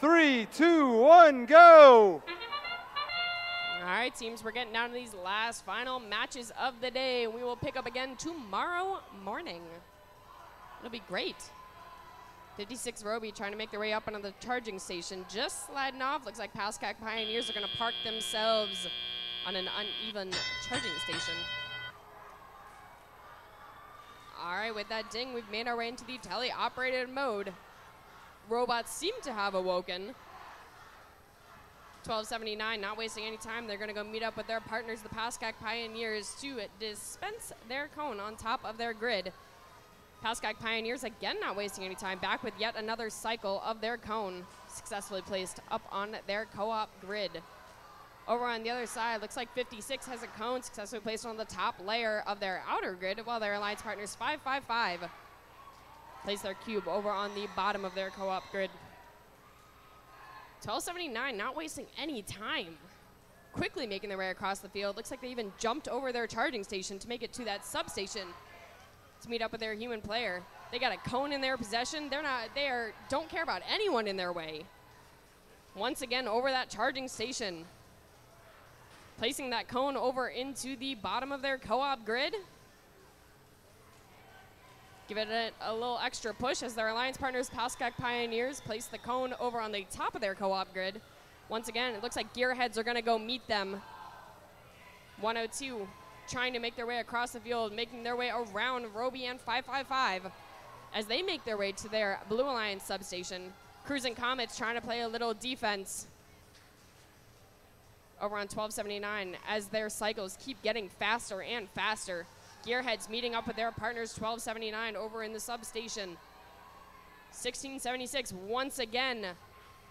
three, two, one, go! All right, teams, we're getting down to these last final matches of the day. We will pick up again tomorrow morning. It'll be great. 56 Roby trying to make their way up onto the charging station. Just sliding off. Looks like Pascack Pioneers are going to park themselves on an uneven charging station. All right, with that ding, we've made our way into the tele-operated mode. Robots seem to have awoken. 1279, not wasting any time. They're going to go meet up with their partners, the Pascack Pioneers, to dispense their cone on top of their grid. Pascack Pioneers, again, not wasting any time, back with yet another cycle of their cone successfully placed up on their co-op grid. Over on the other side, looks like 56 has a cone successfully placed on the top layer of their outer grid, while their alliance partners 555 place their cube over on the bottom of their co-op grid. 1279 not wasting any time. Quickly making their way across the field. Looks like they even jumped over their charging station to make it to that substation to meet up with their human player. They got a cone in their possession. They're not, they are, don't care about anyone in their way. Once again, over that charging station. Placing that cone over into the bottom of their co-op grid. Give it a, little extra push as their alliance partners, Pascack Pioneers, place the cone over on the top of their co-op grid. Once again, it looks like Gearheads are going to go meet them. 102 trying to make their way across the field, making their way around Roby and 555 as they make their way to their Blue Alliance substation. Cruising Comets trying to play a little defense over on 1279 as their cycles keep getting faster and faster. Gearheads meeting up with their partners 1279 over in the substation. 1676 once again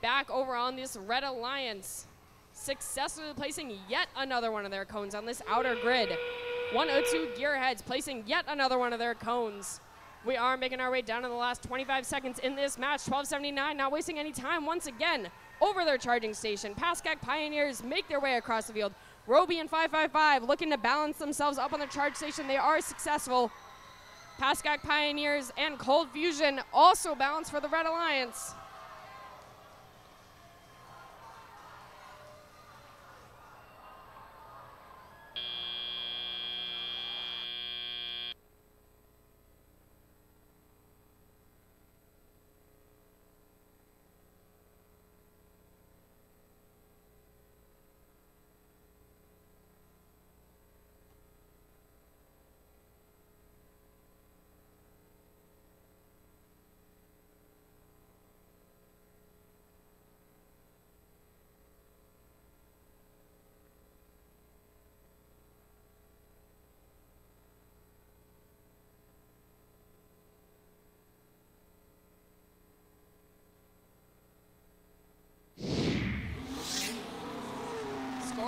back over on this Red Alliance. Successfully placing yet another one of their cones on this outer grid. 102 Gearheads placing yet another one of their cones. We are making our way down in the last 25 seconds in this match. 1279 not wasting any time once again over their charging station. Pascack Pioneers make their way across the field. Roby and 555 looking to balance themselves up on the charge station. They are successful. Pascack Pioneers and Cold Fusion also balance for the Red Alliance.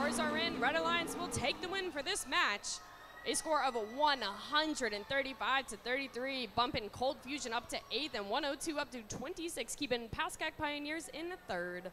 Scores are in. Red Alliance will take the win for this match. A score of 135 to 33, bumping Cold Fusion up to 8th and 102 up to 26, keeping Pascack Pioneers in third.